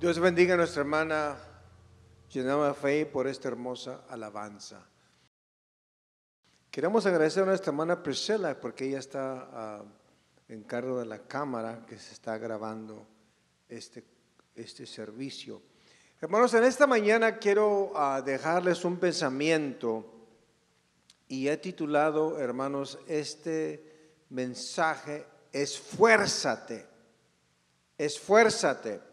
Dios bendiga a nuestra hermana Llenama Fe por esta hermosa alabanza. Queremos agradecer a nuestra hermana Priscilla porque ella está ah, en cargo de la cámara que se está grabando este, este servicio. Hermanos, en esta mañana quiero ah, dejarles un pensamiento y he titulado, hermanos, este mensaje, esfuérzate, esfuérzate.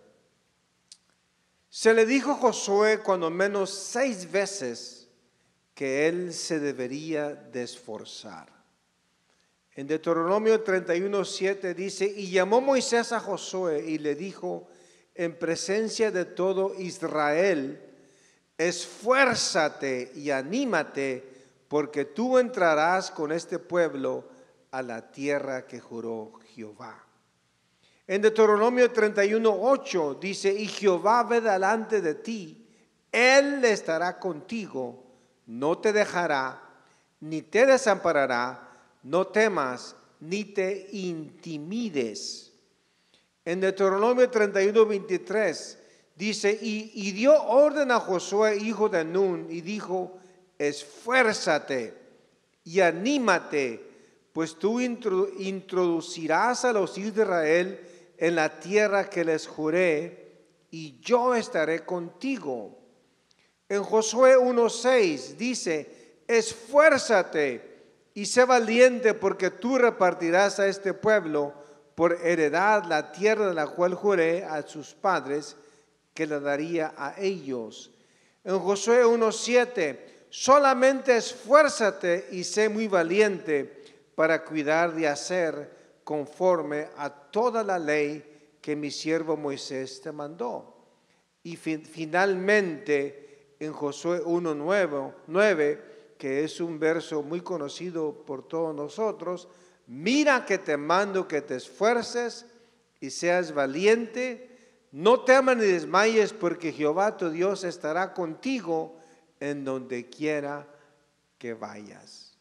Se le dijo a Josué cuando menos seis veces que él se debería de esforzar. En Deuteronomio 31.7 dice, y llamó Moisés a Josué y le dijo en presencia de todo Israel, esfuérzate y anímate, porque tú entrarás con este pueblo a la tierra que juró Jehová. En Deuteronomio 31.8 dice, y Jehová ve delante de ti, Él estará contigo, no te dejará, ni te desamparará, no temas, ni te intimides. En Deuteronomio 31.23 dice, y, y dio orden a Josué, hijo de Nun, y dijo, esfuérzate y anímate, pues tú introducirás a los hijos de Israel en la tierra que les juré, y yo estaré contigo. En Josué 1.6 dice, esfuérzate y sé valiente porque tú repartirás a este pueblo por heredad la tierra de la cual juré a sus padres que la daría a ellos. En Josué 1.7, solamente esfuérzate y sé muy valiente para cuidar de hacer conforme a toda la ley que mi siervo Moisés te mandó. Y finalmente en Josué 1.9, que es un verso muy conocido por todos nosotros, mira que te mando que te esfuerces y seas valiente, no temas ni desmayes porque Jehová tu Dios estará contigo en donde quiera que vayas.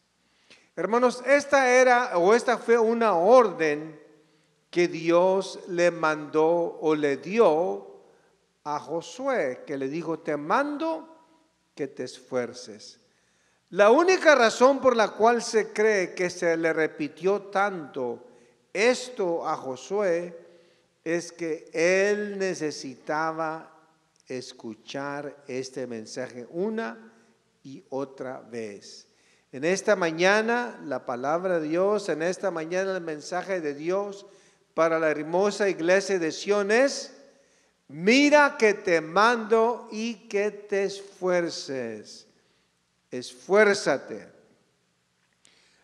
Hermanos, esta era o esta fue una orden que Dios le mandó o le dio a Josué, que le dijo, te mando que te esfuerces. La única razón por la cual se cree que se le repitió tanto esto a Josué es que él necesitaba escuchar este mensaje una y otra vez. En esta mañana la palabra de Dios, en esta mañana el mensaje de Dios para la hermosa iglesia de Sion es, mira que te mando y que te esfuerces. Esfuérzate.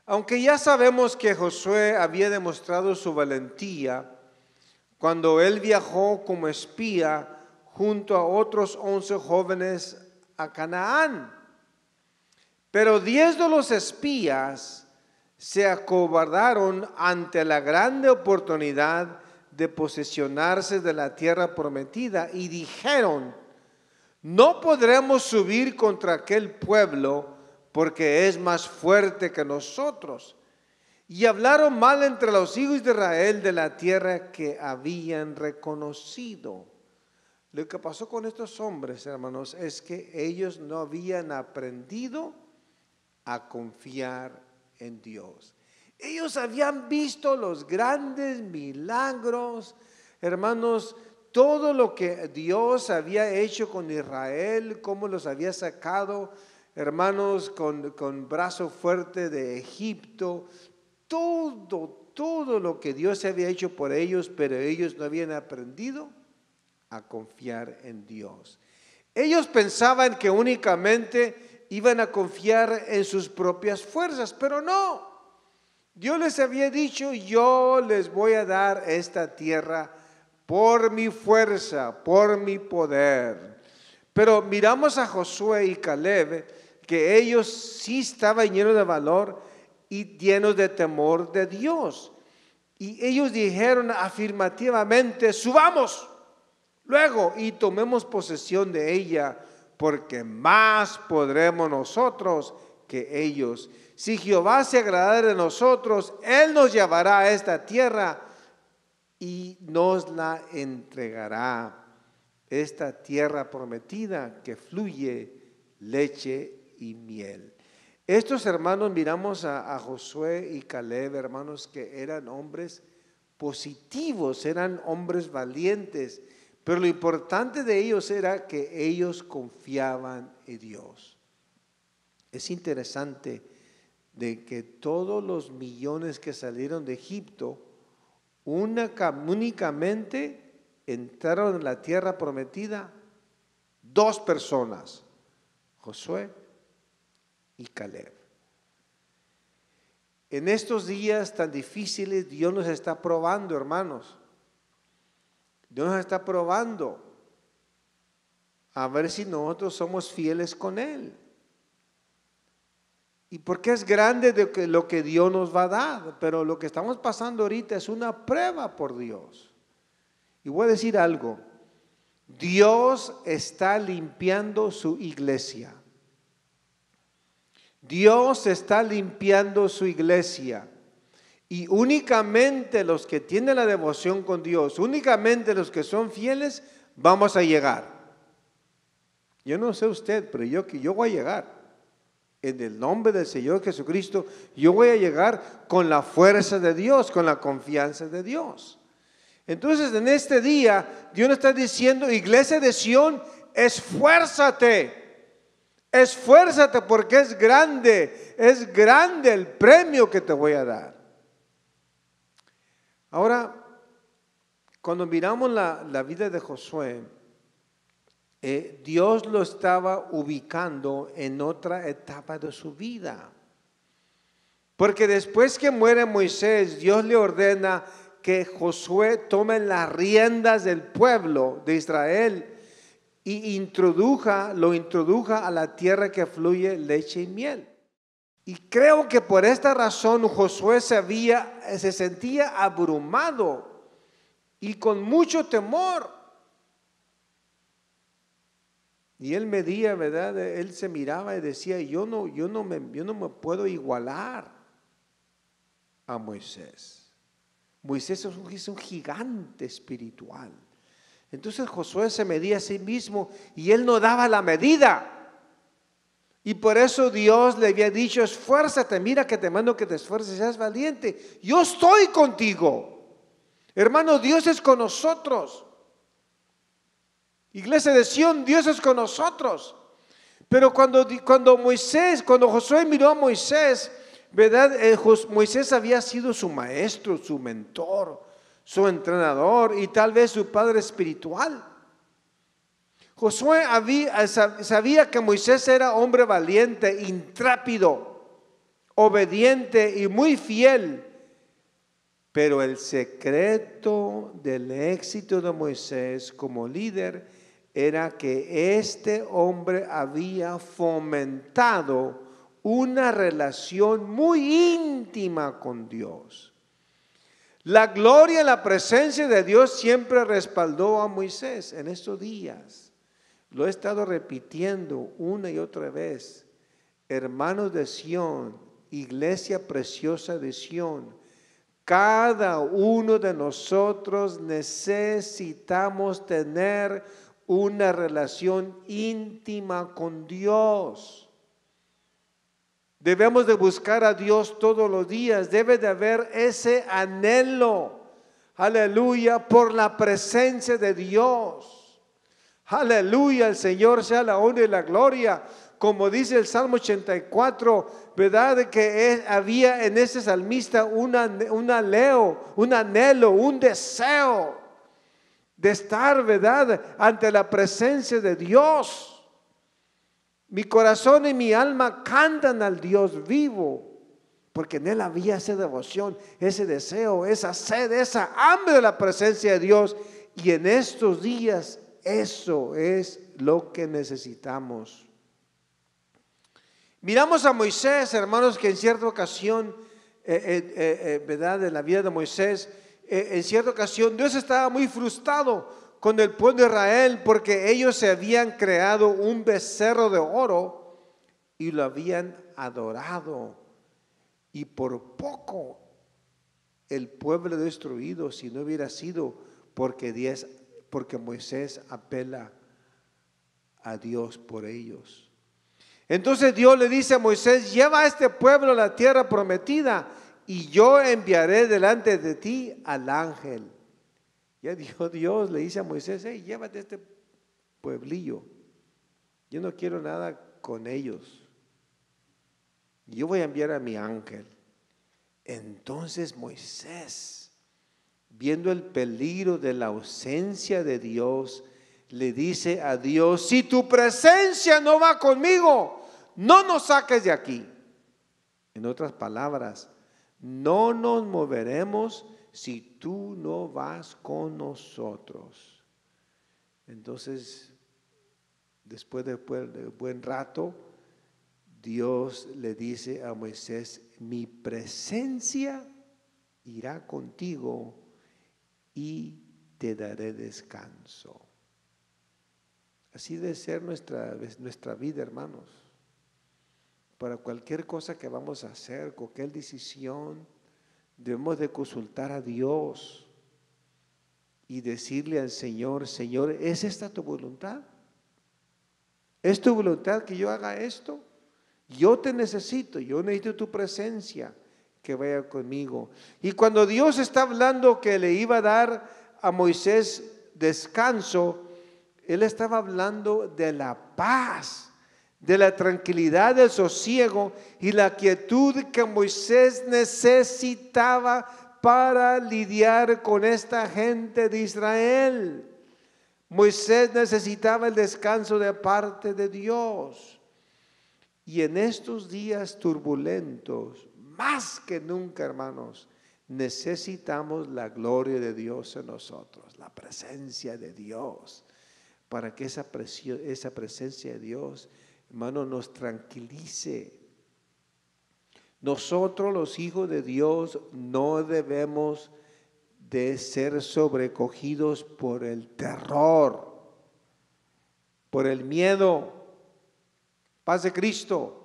Aunque ya sabemos que Josué había demostrado su valentía cuando él viajó como espía junto a otros once jóvenes a Canaán. Pero diez de los espías se acobardaron ante la grande oportunidad de posesionarse de la tierra prometida y dijeron, no podremos subir contra aquel pueblo porque es más fuerte que nosotros. Y hablaron mal entre los hijos de Israel de la tierra que habían reconocido. Lo que pasó con estos hombres, hermanos, es que ellos no habían aprendido a confiar en Dios. Ellos habían visto los grandes milagros, hermanos, todo lo que Dios había hecho con Israel, cómo los había sacado, hermanos, con, con brazo fuerte de Egipto, todo, todo lo que Dios había hecho por ellos, pero ellos no habían aprendido a confiar en Dios. Ellos pensaban que únicamente iban a confiar en sus propias fuerzas, pero no. Dios les había dicho, yo les voy a dar esta tierra por mi fuerza, por mi poder. Pero miramos a Josué y Caleb, que ellos sí estaban llenos de valor y llenos de temor de Dios. Y ellos dijeron afirmativamente, subamos luego y tomemos posesión de ella porque más podremos nosotros que ellos. Si Jehová se agradara de nosotros, Él nos llevará a esta tierra y nos la entregará. esta tierra prometida que fluye leche y miel. Estos hermanos miramos a, Josué y Caleb, hermanos que eran hombres positivos, eran hombres valientes, pero lo importante de ellos era que ellos confiaban en Dios. Es interesante de que todos los millones que salieron de Egipto únicamente entraron en la tierra prometida dos personas, Josué y Caleb. En estos días tan difíciles Dios nos está probando, hermanos. Dios nos está probando a ver si nosotros somos fieles con Él. Y porque es grande de lo que Dios nos va a dar, pero lo que estamos pasando ahorita es una prueba por Dios. Y voy a decir algo, Dios está limpiando su iglesia. Dios está limpiando su iglesia. Y únicamente los que tienen la devoción con Dios, únicamente los que son fieles, vamos a llegar. Yo no sé usted, pero yo que yo voy a llegar. En el nombre del Señor Jesucristo, yo voy a llegar con la fuerza de Dios, con la confianza de Dios. Entonces, en este día, Dios está diciendo, iglesia de Sión, esfuérzate. Esfuérzate porque es grande, es grande el premio que te voy a dar. Ahora, cuando miramos la, vida de Josué, eh, Dios lo estaba ubicando en otra etapa de su vida. Porque después que muere Moisés, Dios le ordena que Josué tome las riendas del pueblo de Israel y introduja, lo introduja a la tierra que fluye leche y miel. Y creo que por esta razón Josué se, había, se sentía abrumado y con mucho temor. Y él medía, ¿verdad? Él se miraba y decía, yo no, yo no, me, yo no me puedo igualar a Moisés. Moisés es un, es un gigante espiritual. Entonces Josué se medía a sí mismo y él no daba la medida. Y por eso Dios le había dicho, esfuérzate, mira que te mando que te esfuerces, seas valiente. Yo estoy contigo. Hermano, Dios es con nosotros. Iglesia de Sión, Dios es con nosotros. Pero cuando, cuando Moisés, cuando Josué miró a Moisés, ¿verdad? Moisés había sido su maestro, su mentor su entrenador y tal vez su padre espiritual. Josué sabía que Moisés era hombre valiente, intrápido, obediente y muy fiel. Pero el secreto del éxito de Moisés como líder era que este hombre había fomentado una relación muy íntima con Dios. La gloria y la presencia de Dios siempre respaldó a Moisés en estos días. Lo he estado repitiendo una y otra vez. Hermanos de Sión, iglesia preciosa de Sión, cada uno de nosotros necesitamos tener una relación íntima con Dios. Debemos de buscar a Dios todos los días. Debe de haber ese anhelo. Aleluya, por la presencia de Dios. Aleluya, el Señor sea la honra y la gloria. Como dice el Salmo 84, ¿verdad? Que había en ese salmista un anhelo, un anhelo, un deseo de estar, ¿verdad? Ante la presencia de Dios. Mi corazón y mi alma cantan al Dios vivo, porque en Él había esa devoción, ese deseo, esa sed, esa hambre de la presencia de Dios. Y en estos días eso es lo que necesitamos. Miramos a Moisés, hermanos, que en cierta ocasión, eh, eh, eh, ¿verdad? En la vida de Moisés, en cierta ocasión Dios estaba muy frustrado con el pueblo de Israel porque ellos se habían creado un becerro de oro y lo habían adorado. Y por poco el pueblo destruido si no hubiera sido porque Dios, porque Moisés apela a Dios por ellos. Entonces Dios le dice a Moisés, lleva a este pueblo a la tierra prometida y yo enviaré delante de ti al ángel. Ya dijo Dios, le dice a Moisés, hey, llévate a este pueblillo. Yo no quiero nada con ellos. Yo voy a enviar a mi ángel. Entonces Moisés, viendo el peligro de la ausencia de Dios, le dice a Dios, si tu presencia no va conmigo, no nos saques de aquí. En otras palabras, no nos moveremos si tú no vas con nosotros. Entonces, después de, buen rato, Dios le dice a Moisés, mi presencia irá contigo y te daré descanso. Así debe ser nuestra, nuestra vida, hermanos. Para cualquier cosa que vamos a hacer, cualquier decisión, debemos de consultar a Dios y decirle al Señor, Señor, ¿es esta tu voluntad? ¿Es tu voluntad que yo haga esto? Yo te necesito, yo necesito tu presencia que vaya conmigo. Y cuando Dios está hablando que le iba a dar a Moisés descanso, Él estaba hablando de la paz, de la tranquilidad, del sosiego y la quietud que Moisés necesitaba para lidiar con esta gente de Israel. Moisés necesitaba el descanso de parte de Dios. Y en estos días turbulentos, más que nunca, hermanos, necesitamos la gloria de Dios en nosotros, la presencia de Dios, para que esa, esa presencia de Dios, hermano, nos tranquilice. Nosotros los hijos de Dios no debemos de ser sobrecogidos por el terror, por el miedo. Paz de Cristo.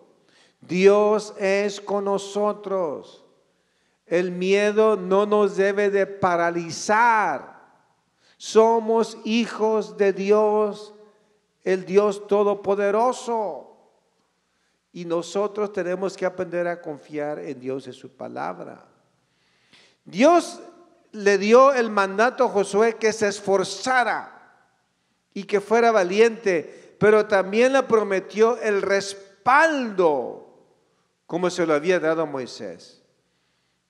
Dios es con nosotros. El miedo no nos debe de paralizar. Somos hijos de Dios, el Dios Todopoderoso. Y nosotros tenemos que aprender a confiar en Dios y su palabra. Dios le dio el mandato a Josué que se esforzara y que fuera valiente, pero también le prometió el respaldo como se lo había dado a Moisés.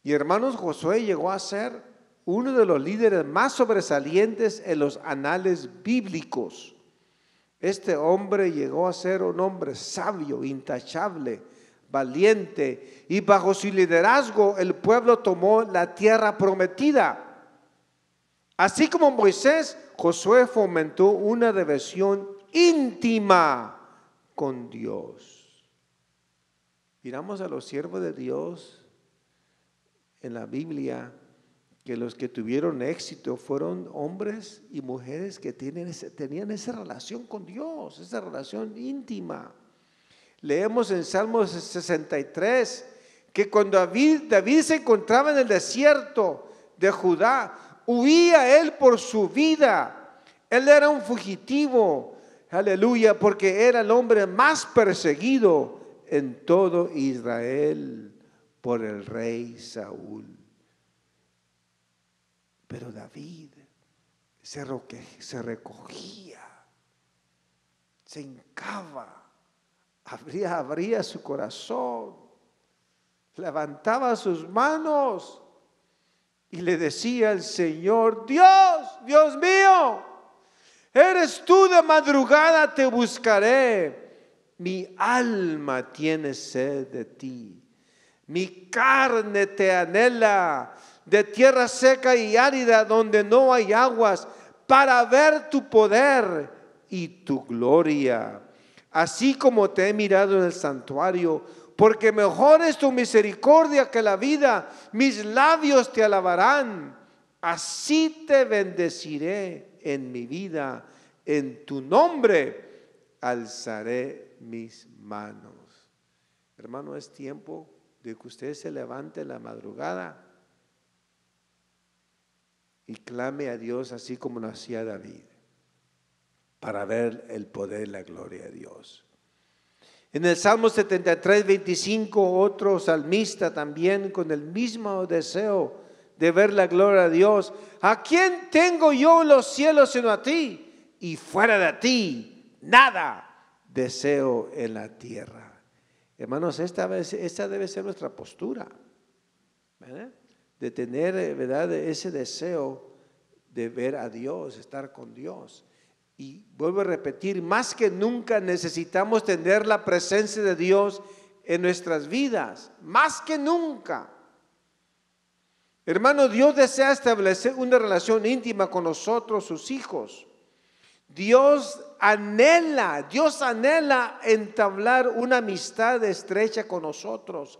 Y hermanos, Josué llegó a ser uno de los líderes más sobresalientes en los anales bíblicos. Este hombre llegó a ser un hombre sabio, intachable, valiente, y bajo su liderazgo el pueblo tomó la tierra prometida. Así como Moisés, Josué fomentó una devoción íntima con Dios. Miramos a los siervos de Dios en la Biblia que los que tuvieron éxito fueron hombres y mujeres que tenían esa relación con Dios, esa relación íntima. Leemos en Salmos 63 que cuando David, David se encontraba en el desierto de Judá, huía él por su vida. Él era un fugitivo, aleluya, porque era el hombre más perseguido en todo Israel por el rey Saúl. Pero David se, se recogía, se hincaba abría su corazón, levantaba sus manos y le decía al Señor, Dios, Dios mío, eres tú de madrugada, te buscaré. Mi alma tiene sed de ti. Mi carne te anhela de tierra seca y árida donde no hay aguas para ver tu poder y tu gloria. Así como te he mirado en el santuario, porque mejor es tu misericordia que la vida, mis labios te alabarán, así te bendeciré en mi vida, en tu nombre alzaré mis manos. Hermano, es tiempo de que usted se levante en la madrugada y clame a Dios así como lo hacía David, para ver el poder y la gloria de Dios. En el Salmo 73, 25, otro salmista también con el mismo deseo de ver la gloria de Dios. ¿A quién tengo yo los cielos sino a ti? Y fuera de ti, nada deseo en la tierra. Hermanos, esta, esta debe ser nuestra postura. De tener, eh, ¿verdad? Ese deseo de ver a Dios, estar con Dios. Y vuelvo a repetir, más que nunca necesitamos tener la presencia de Dios en nuestras vidas, más que nunca. Hermano, Dios desea establecer una relación íntima con nosotros, sus hijos. Dios anhela, Dios anhela entablar una amistad estrecha con nosotros.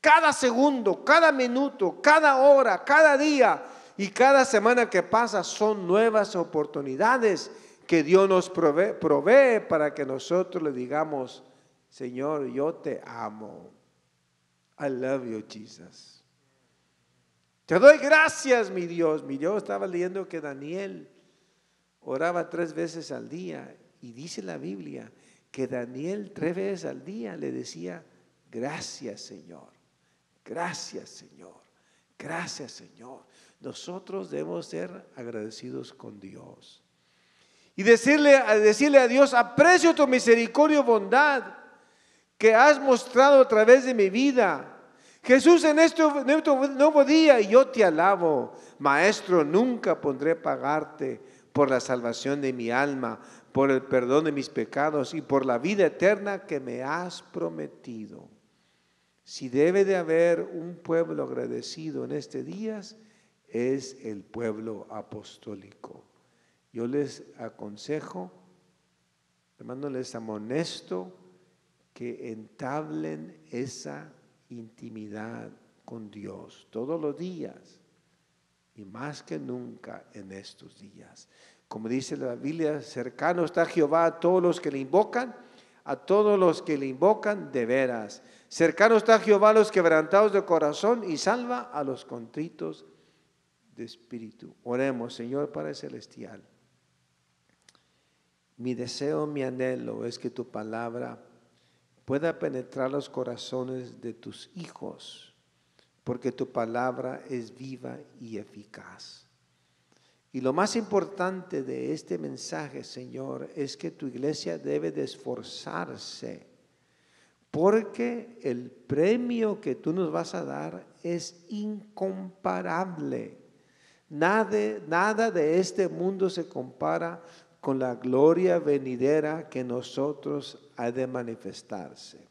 Cada segundo, cada minuto, cada hora, cada día y cada semana que pasa son nuevas oportunidades que Dios nos provee, para que nosotros le digamos, Señor, yo te amo. I love you, Jesus. Te doy gracias, mi Dios. Mi Dios estaba leyendo que Daniel oraba tres veces al día y dice la Biblia que Daniel tres veces al día le decía, gracias Señor, gracias Señor, gracias Señor. Nosotros debemos ser agradecidos con Dios. Y decirle, decirle a Dios, aprecio tu misericordia y bondad que has mostrado a través de mi vida. Jesús, en este, este nuevo día yo te alabo. Maestro, nunca pondré pagarte por la salvación de mi alma, por el perdón de mis pecados y por la vida eterna que me has prometido. Si debe de haber un pueblo agradecido en este día, es el pueblo apostólico. Yo les aconsejo, hermano, les amonesto que entablen esa intimidad con Dios todos los días y más que nunca en estos días. Como dice la Biblia, cercano está Jehová a todos los que le invocan, a todos los que le invocan de veras. Cercano está Jehová a los quebrantados de corazón y salva a los contritos de espíritu. Oremos, Señor Padre Celestial. Mi deseo, mi anhelo es que tu palabra pueda penetrar los corazones de tus hijos, porque tu palabra es viva y eficaz. Y lo más importante de este mensaje, Señor, es que tu iglesia debe de esforzarse, porque el premio que tú nos vas a dar es incomparable. Nada, nada de este mundo se compara con la gloria venidera que nosotros ha de manifestarse.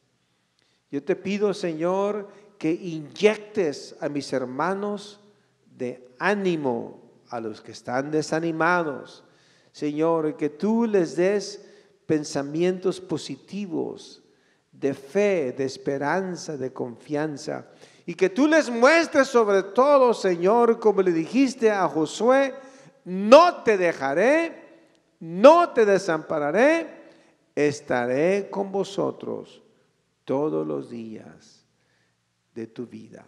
Yo te pido, Señor, que inyectes a mis hermanos de ánimo, a los que están desanimados. Señor, que tú les des pensamientos positivos, de fe, de esperanza, de confianza. Y que tú les muestres sobre todo, Señor, como le dijiste a Josué, no te dejaré no te desampararé, estaré con vosotros todos los días de tu vida.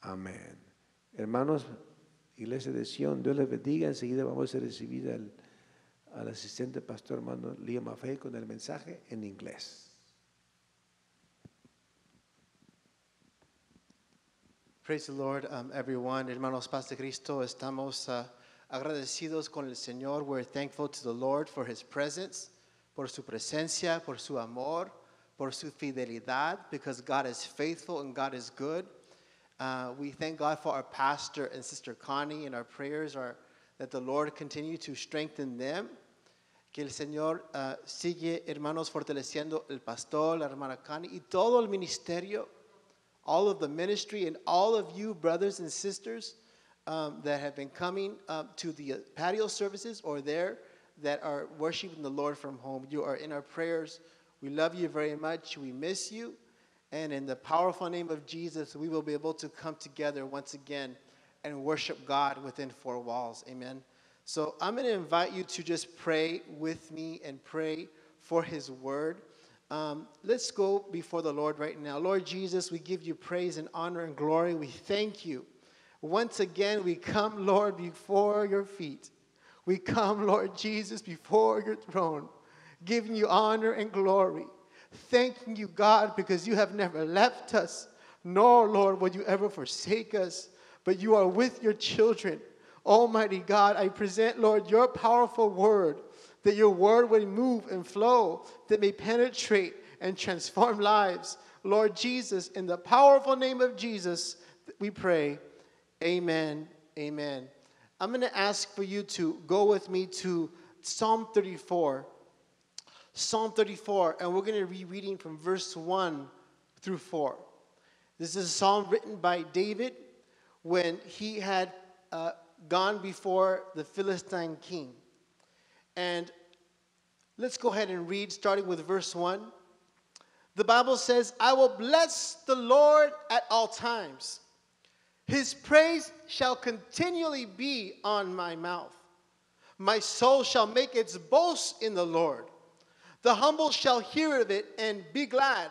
Amén. Hermanos, Iglesia de Sion, Dios les bendiga. Enseguida vamos a recibir al, al asistente pastor hermano Liam Maffei con el mensaje en inglés. Praise the Lord, um, everyone. Hermanos Paz de Cristo, estamos uh, agradecidos con el Señor. We're thankful to the Lord for His presence, por su presencia, por su amor, por su fidelidad, because God is faithful and God is good. Uh, we thank God for our pastor and sister Connie, and our prayers are that the Lord continue to strengthen them. Que el Señor uh, sigue, hermanos, fortaleciendo el pastor, la hermana Connie, y todo el ministerio, all of the ministry, and all of you, brothers and sisters um, that have been coming to the patio services or there that are worshiping the Lord from home. You are in our prayers. We love you very much. We miss you. And in the powerful name of Jesus, we will be able to come together once again and worship God within four walls. Amen. So I'm going to invite you to just pray with me and pray for His word. Um, let's go before the Lord right now. Lord Jesus, we give you praise and honor and glory. We thank you Once again, we come, Lord, before your feet. We come, Lord Jesus, before your throne, giving you honor and glory. Thanking you, God, because you have never left us, nor, Lord, will you ever forsake us, but you are with your children. Almighty God, I present, Lord, your powerful word, that your word would move and flow, that may penetrate and transform lives. Lord Jesus, in the powerful name of Jesus, we pray. Amen. Amen. I'm going to ask for you to go with me to Psalm 34. Psalm 34, and we're going to be reading from verse 1 through 4. This is a psalm written by David when he had uh, gone before the Philistine king. And let's go ahead and read, starting with verse 1. The Bible says, I will bless the Lord at all times. His praise shall continually be on my mouth. My soul shall make its boast in the Lord. The humble shall hear of it and be glad.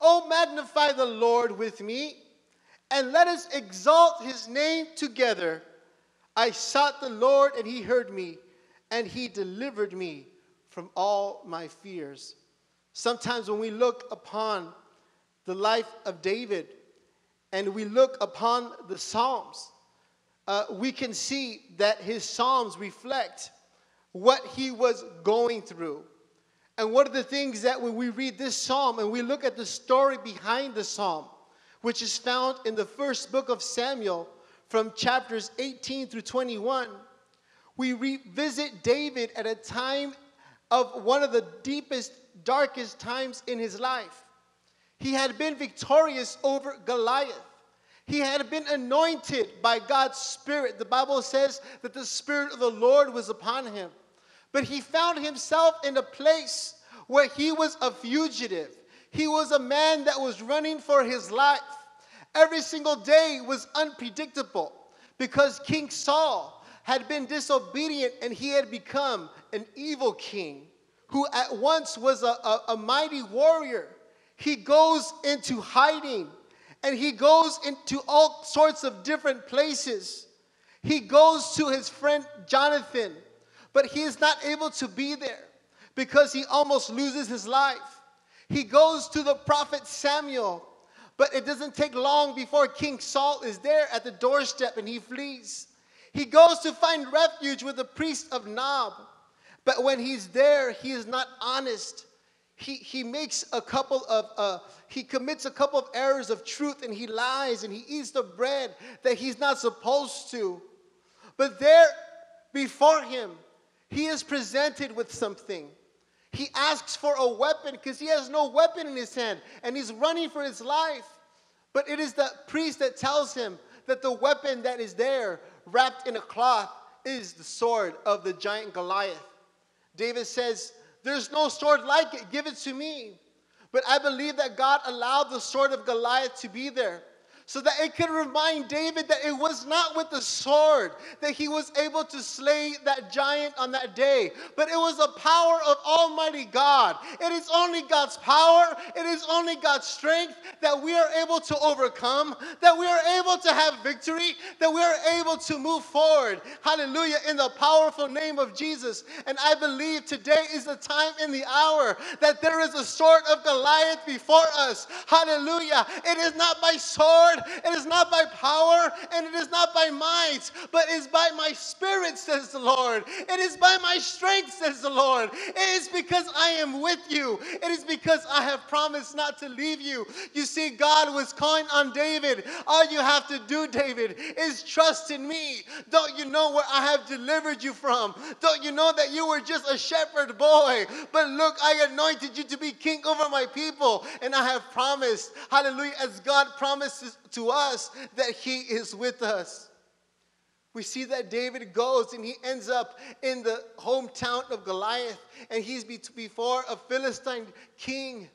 Oh, magnify the Lord with me, and let us exalt his name together. I sought the Lord, and he heard me, and he delivered me from all my fears. Sometimes when we look upon the life of David and we look upon the Psalms, uh, we can see that his Psalms reflect what he was going through. And one of the things that when we read this psalm and we look at the story behind the psalm, which is found in the first book of Samuel, from chapters 18 through 21, we revisit David at a time of one of the deepest, darkest times in his life. He had been victorious over Goliath. He had been anointed by God's Spirit. The Bible says that the Spirit of the Lord was upon him. But he found himself in a place where he was a fugitive. He was a man that was running for his life. Every single day was unpredictable because King Saul had been disobedient and he had become an evil king who at once was a, a, a mighty warrior. He goes into hiding and he goes into all sorts of different places. He goes to his friend Jonathan, but he is not able to be there because he almost loses his life. He goes to the prophet Samuel but it doesn't take long before King Saul is there at the doorstep and he flees. He goes to find refuge with the priest of Nob. But when he's there, he is not honest. He, he makes a couple of, uh, he commits a couple of errors of truth and he lies and he eats the bread that he's not supposed to. But there before him, he is presented with something. He asks for a weapon because he has no weapon in his hand and he's running for his life. But it is the priest that tells him that the weapon that is there, wrapped in a cloth, is the sword of the giant Goliath. David says, There's no sword like it, give it to me. But I believe that God allowed the sword of Goliath to be there so that it could remind David that it was not with the sword that he was able to slay that giant on that day, but it was the power of Almighty God. It is only God's power, it is only God's strength that we are able to overcome, that we are able to have victory, that we are able to move forward. Hallelujah, in the powerful name of Jesus. And I believe today is the time in the hour that there is a sword of Goliath before us. Hallelujah. It is not by sword Lord, it is not by power and it is not by might, but it is by my spirit, says the Lord. It is by my strength, says the Lord. It is because I am with you. It is because I have promised not to leave you. You see, God was calling on David. All you have to do, David, is trust in me. Don't you know where I have delivered you from? Don't you know that you were just a shepherd boy? But look, I anointed you to be king over my people, and I have promised, hallelujah, as God promises to us that He is with us. We see that David goes and he ends up in the hometown of Goliath and he's before a Philistine king.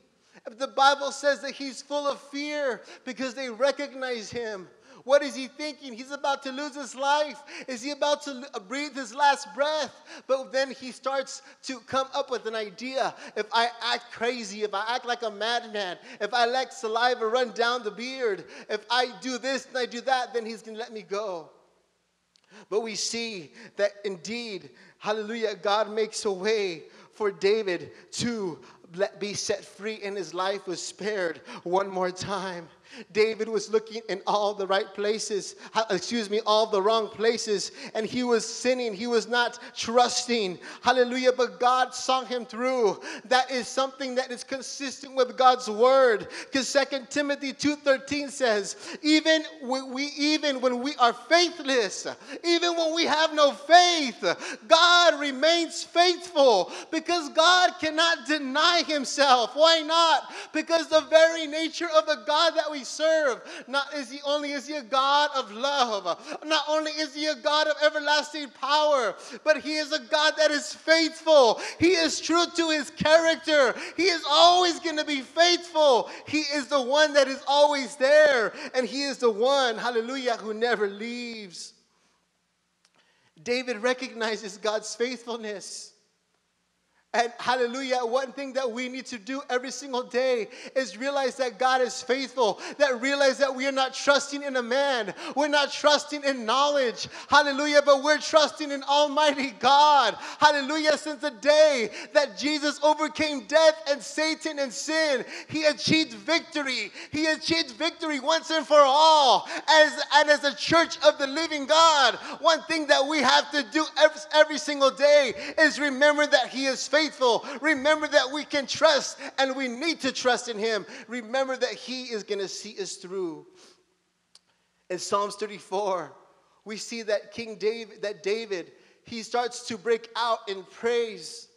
The Bible says that he's full of fear because they recognize him What is he thinking? He's about to lose his life. Is he about to uh, breathe his last breath? But then he starts to come up with an idea. If I act crazy, if I act like a madman, if I let saliva run down the beard, if I do this and I do that, then he's going to let me go. But we see that indeed, hallelujah, God makes a way for David to be set free, and his life was spared one more time. David was looking in all the right places, excuse me, all the wrong places, and he was sinning. He was not trusting. Hallelujah. But God saw him through. That is something that is consistent with God's word. Because Second Timothy 2:13 says, even when we even when we are faithless, even when we have no faith, God remains faithful because God cannot deny himself. Why not? Because the very nature of the God that we serve, not is he only is he a God of love, not only is he a God of everlasting power, but he is a God that is faithful. He is true to his character. He is always going to be faithful. He is the one that is always there, and he is the one, hallelujah, who never leaves. David recognizes God's faithfulness. And hallelujah, one thing that we need to do every single day is realize that God is faithful, that realize that we are not trusting in a man, we're not trusting in knowledge, hallelujah, but we're trusting in Almighty God, hallelujah. Since the day that Jesus overcame death and Satan and sin, He achieved victory. He achieved victory once and for all. As, and as a church of the living God, one thing that we have to do every, every single day is remember that He is faithful. Remember that we can trust and we need to trust in Him. Remember that He is going to see us through. In Psalms 34, we see that King David, that David, he starts to break out in praise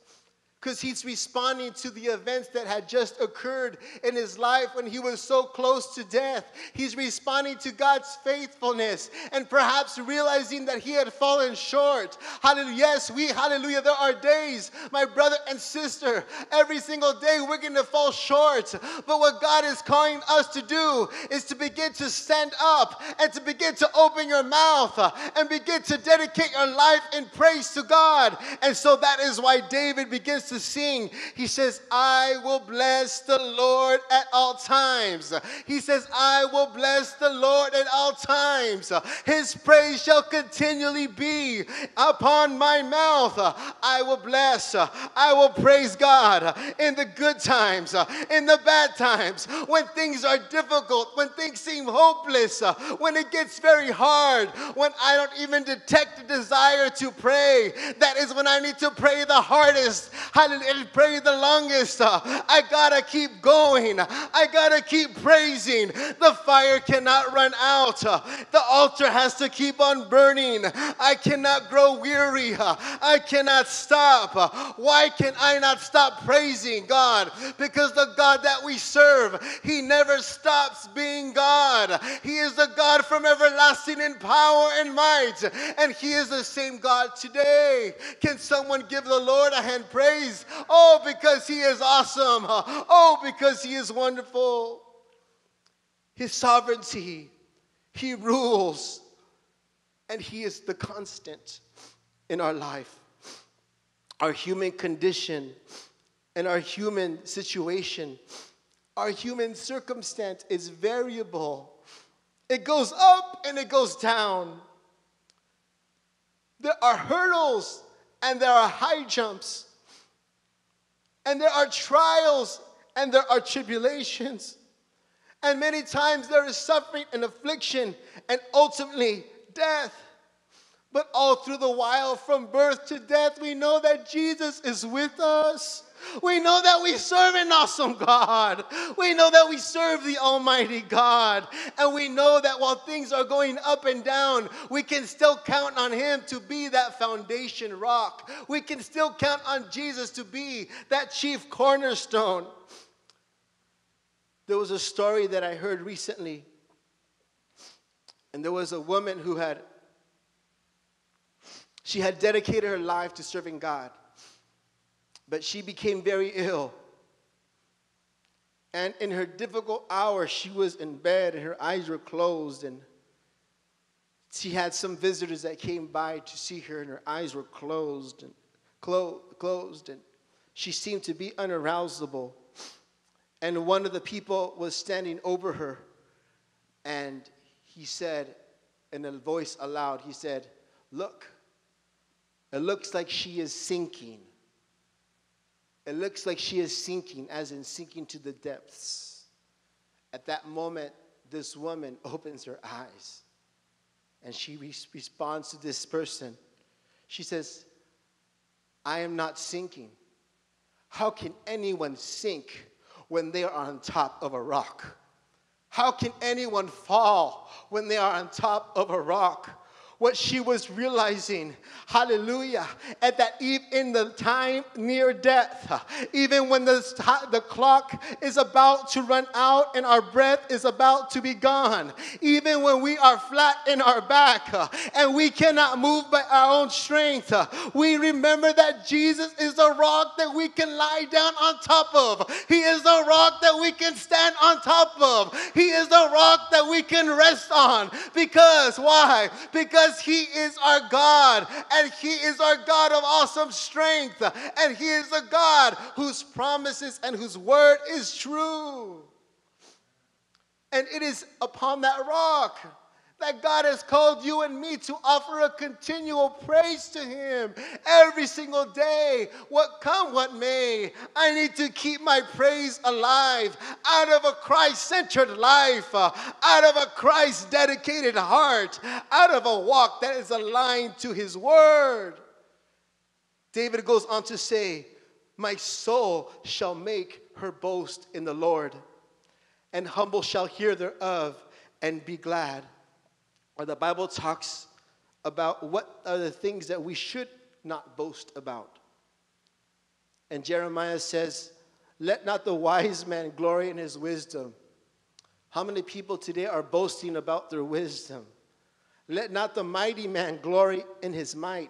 because he's responding to the events that had just occurred in his life when he was so close to death. He's responding to God's faithfulness and perhaps realizing that he had fallen short. Hallelujah. Yes, we, hallelujah, there are days, my brother and sister, every single day we're going to fall short. But what God is calling us to do is to begin to stand up and to begin to open your mouth and begin to dedicate your life in praise to God. And so that is why David begins to sing. He says, I will bless the Lord at all times. He says, I will bless the Lord at all times. His praise shall continually be upon my mouth. I will bless, I will praise God in the good times, in the bad times, when things are difficult, when things seem hopeless, when it gets very hard, when I don't even detect a desire to pray. That is when I need to pray the hardest. Hallelujah. Pray the longest. Uh, I gotta keep going. I gotta keep praising. The fire cannot run out. Uh, The altar has to keep on burning. I cannot grow weary. Uh, I cannot stop. Why can I not stop praising God? Because the God that we serve, He never stops being God. He is the God from everlasting in power and might. And He is the same God today. Can someone give the Lord a hand praise? Oh, because He is awesome. Oh, because He is wonderful. His sovereignty, He rules, and He is the constant in our life. Our human condition and our human situation, our human circumstance is variable. It goes up and it goes down. There are hurdles and there are high jumps. And there are trials and there are tribulations. And many times there is suffering and affliction and ultimately death. But all through the while, from birth to death, we know that Jesus is with us. We know that we serve an awesome God. We know that we serve the Almighty God. And we know that while things are going up and down, we can still count on Him to be that foundation rock. We can still count on Jesus to be that chief cornerstone. There was a story that I heard recently, and there was a woman who had she had dedicated her life to serving God, but she became very ill. And in her difficult hour, she was in bed and her eyes were closed. And she had some visitors that came by to see her, and her eyes were closed and clo- closed, and she seemed to be unarousable. And one of the people was standing over her, and he said, in a voice aloud, he said, Look, it looks like she is sinking. It looks like she is sinking, as in sinking to the depths. At that moment, this woman opens her eyes and she re- responds to this person. She says, I am not sinking. How can anyone sink when they are on top of a rock? How can anyone fall when they are on top of a rock? What she was realizing, hallelujah, at that eve in the time near death, even when the, the clock is about to run out and our breath is about to be gone, even when we are flat in our back and we cannot move by our own strength, we remember that Jesus is a rock that we can lie down on top of. He is a rock that we can stand on top of. He is a rock that we can rest on. Because, why? Because because He is our God and He is our God of awesome strength and He is a God whose promises and whose word is true. And it is upon that rock that God has called you and me to offer a continual praise to Him every single day. What come, what may, I need to keep my praise alive out of a Christ centered life, uh, out of a Christ dedicated heart, out of a walk that is aligned to His Word. David goes on to say, My soul shall make her boast in the Lord, and humble shall hear thereof and be glad or the Bible talks about what are the things that we should not boast about. And Jeremiah says, Let not the wise man glory in his wisdom. How many people today are boasting about their wisdom? Let not the mighty man glory in his might,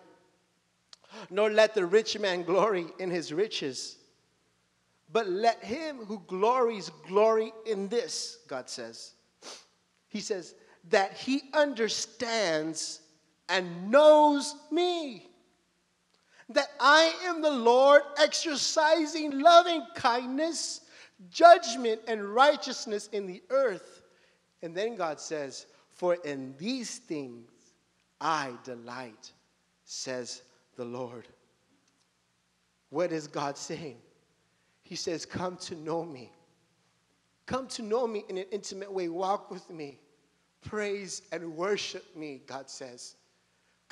nor let the rich man glory in his riches. But let him who glories glory in this, God says. He says, that he understands and knows me. That I am the Lord exercising loving kindness, judgment, and righteousness in the earth. And then God says, For in these things I delight, says the Lord. What is God saying? He says, Come to know me. Come to know me in an intimate way. Walk with me praise and worship me, God says.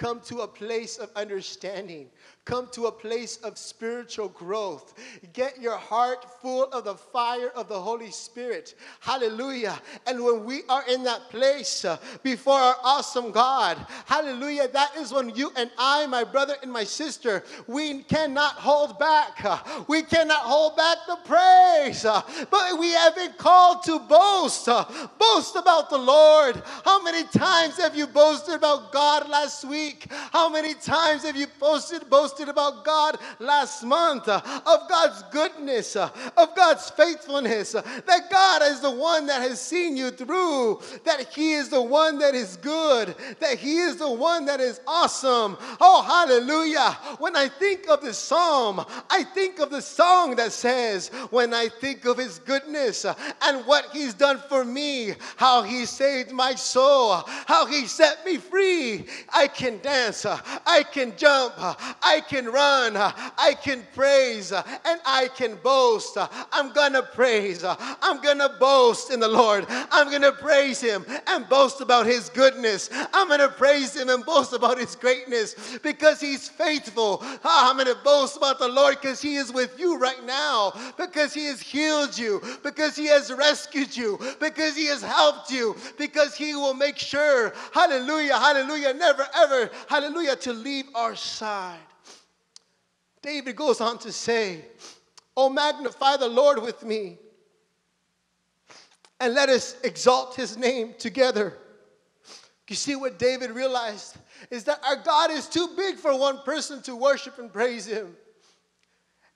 Come to a place of understanding. Come to a place of spiritual growth. Get your heart full of the fire of the Holy Spirit. Hallelujah. And when we are in that place uh, before our awesome God, hallelujah, that is when you and I, my brother and my sister, we cannot hold back. Uh, we cannot hold back the praise. Uh, but we have been called to boast. Boast about the Lord. How many times have you boasted about God last week? How many times have you boasted, boasted? about God last month, uh, of God's goodness, uh, of God's faithfulness, uh, that God is the one that has seen you through, that He is the one that is good, that He is the one that is awesome. Oh, hallelujah. When I think of this psalm, I think of the song that says, When I think of His goodness and what He's done for me, how He saved my soul, how He set me free, I can dance, I can jump, I can run, I can praise, and I can boast. I'm gonna praise, I'm gonna boast in the Lord. I'm gonna praise Him and boast about His goodness. I'm gonna praise Him and boast about His greatness because He's faithful. Ah, I'm gonna boast about the Lord because He is with you right now, because He has healed you, because He has rescued you, because He has helped you, because He will make sure, hallelujah, hallelujah, never ever, hallelujah, to leave our side. David goes on to say, Oh, magnify the Lord with me, and let us exalt his name together. You see what David realized is that our God is too big for one person to worship and praise him.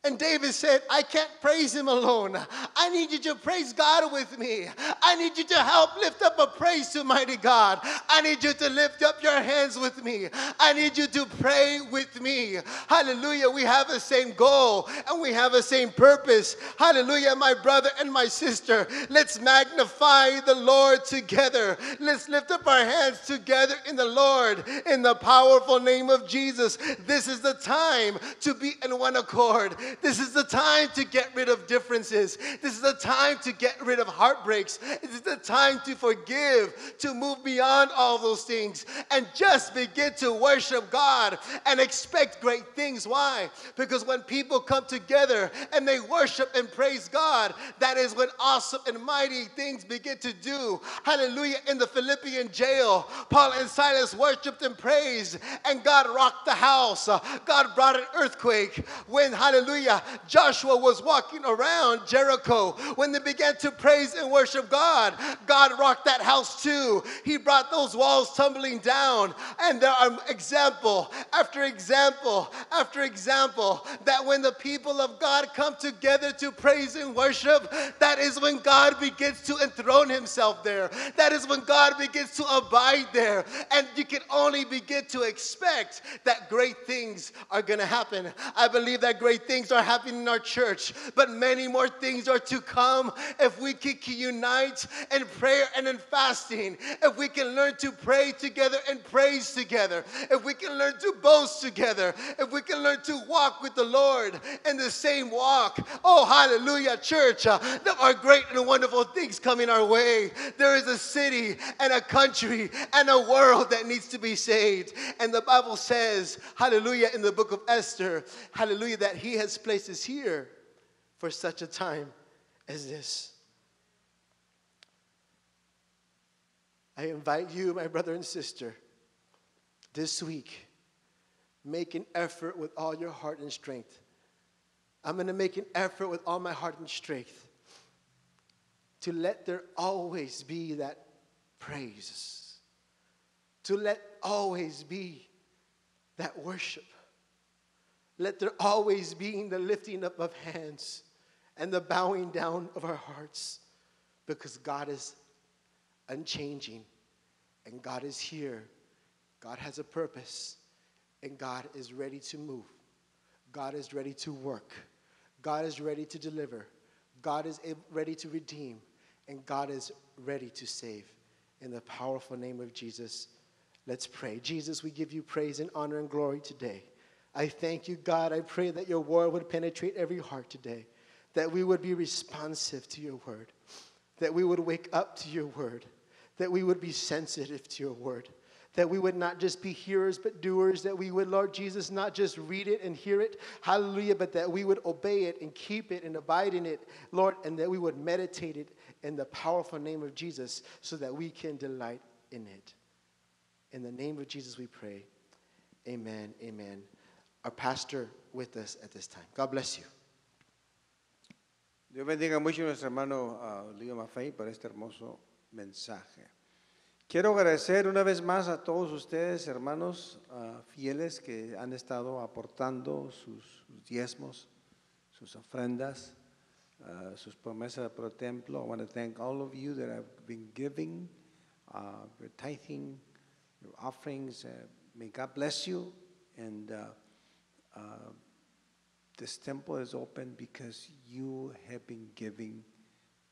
And David said, I can't praise him alone. I need you to praise God with me. I need you to help lift up a praise to mighty God. I need you to lift up your hands with me. I need you to pray with me. Hallelujah. We have the same goal and we have the same purpose. Hallelujah, my brother and my sister. Let's magnify the Lord together. Let's lift up our hands together in the Lord in the powerful name of Jesus. This is the time to be in one accord. This is the time to get rid of differences. This is the time to get rid of heartbreaks. This is the time to forgive, to move beyond all those things, and just begin to worship God and expect great things. Why? Because when people come together and they worship and praise God, that is when awesome and mighty things begin to do. Hallelujah. In the Philippian jail, Paul and Silas worshiped and praised, and God rocked the house. God brought an earthquake when, hallelujah, Joshua was walking around Jericho. When they began to praise and worship God, God rocked that house too. He brought those walls tumbling down. And there are example after example after example that when the people of God come together to praise and worship, that is when God begins to enthrone himself there. That is when God begins to abide there. And you can only begin to expect that great things are going to happen. I believe that great things are happening in our church, but many more things are to come if we can unite in prayer and in fasting. If we can learn to pray together and praise together. If we can learn to boast together. If we can learn to walk with the Lord in the same walk. Oh, hallelujah, church. Uh, there are great and wonderful things coming our way. There is a city and a country and a world that needs to be saved. And the Bible says, hallelujah, in the book of Esther, hallelujah, that he has placed is here for such a time as this. I invite you, my brother and sister, this week, make an effort with all your heart and strength. I'm going to make an effort with all my heart and strength to let there always be that praise, to let always be that worship. Let there always be the lifting up of hands and the bowing down of our hearts because God is unchanging and God is here. God has a purpose and God is ready to move. God is ready to work. God is ready to deliver. God is ready to redeem and God is ready to save. In the powerful name of Jesus, let's pray. Jesus, we give you praise and honor and glory today. I thank you, God. I pray that your word would penetrate every heart today, that we would be responsive to your word, that we would wake up to your word, that we would be sensitive to your word, that we would not just be hearers but doers, that we would, Lord Jesus, not just read it and hear it, hallelujah, but that we would obey it and keep it and abide in it, Lord, and that we would meditate it in the powerful name of Jesus so that we can delight in it. In the name of Jesus we pray. Amen. Amen. Our pastor with us at this time. God bless you. Dios bendiga mucho a nuestro hermano uh, Leo Maffei por este hermoso mensaje. Quiero agradecer una vez más a todos ustedes, hermanos uh, fieles, que han estado aportando sus, sus diezmos, sus ofrendas, uh, sus promesas pro templo. I want to thank all of you that have been giving, uh, your tithing, your offerings. Uh, may God bless you. And uh, this temple is open because you have been giving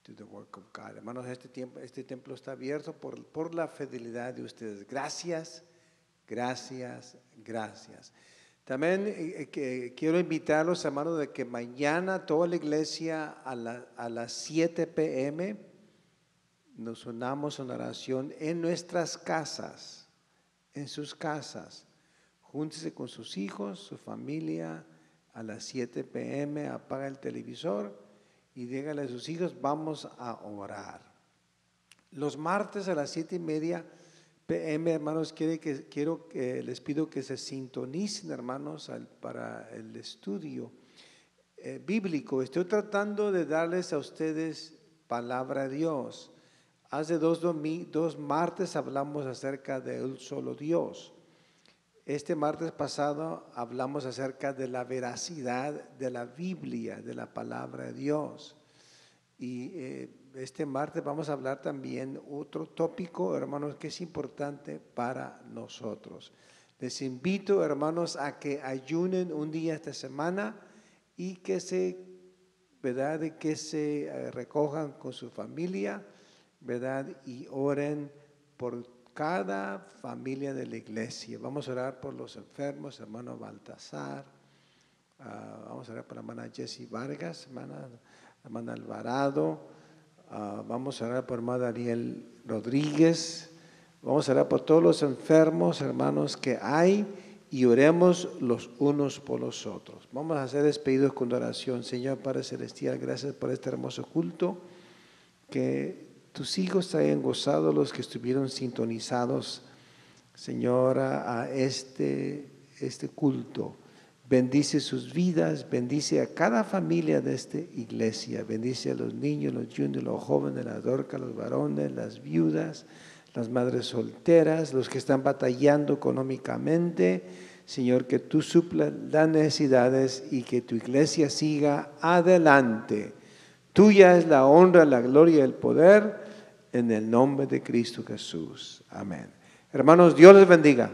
to the work of God. Hermanos, este, tiempo, este templo está abierto por, por la fidelidad de ustedes. Gracias, gracias, gracias. También eh, eh, quiero invitarlos, hermanos, de que mañana toda la iglesia a, la- a las 7 pm nos unamos en oración en nuestras casas, en sus casas. Júntese con sus hijos, su familia, a las 7 pm, apaga el televisor y dígale a sus hijos, vamos a orar. Los martes a las 7 y media pm, hermanos, quiere que, les pido que se sintonicen, hermanos, para el estudio eh, bíblico. Estoy tratando de darles a ustedes palabra de Dios. Hace dos, dos martes hablamos acerca de un solo Dios. Este martes pasado hablamos acerca de la veracidad de la Biblia, de la palabra de Dios. Y eh, este martes vamos a hablar también otro tópico, hermanos, que es importante para nosotros. Les invito, hermanos, a que ayunen un día esta semana y que se, ¿verdad? que se eh, recojan con su familia, ¿verdad? Y oren por cada familia de la iglesia. Vamos a orar por los enfermos, hermano Baltasar. Ah, vamos a orar por la hermana Jessie Vargas, hermana, Alvarado. Ah, vamos a orar por hermano Daniel Rodríguez. Vamos a orar por todos los enfermos, hermanos, que hay y oremos los unos por los otros. Vamos a hacer despedidos con oración. Señor Padre Celestial, gracias por este hermoso culto. Que tus hijos hayan gozado, los que estuvieron sintonizados, Señora, a este, este culto. Bendice sus vidas, bendice a cada familia de esta iglesia, bendice a los niños, los juniors, los jóvenes, las dorcas, los varones, las viudas, las madres solteras, los que están batallando económicamente. Señor, que tú suplas las necesidades y que tu iglesia siga adelante. Tuya es la honra, la gloria el poder en el nombre de Cristo Jesús. Amén. Hermanos, Dios les bendiga.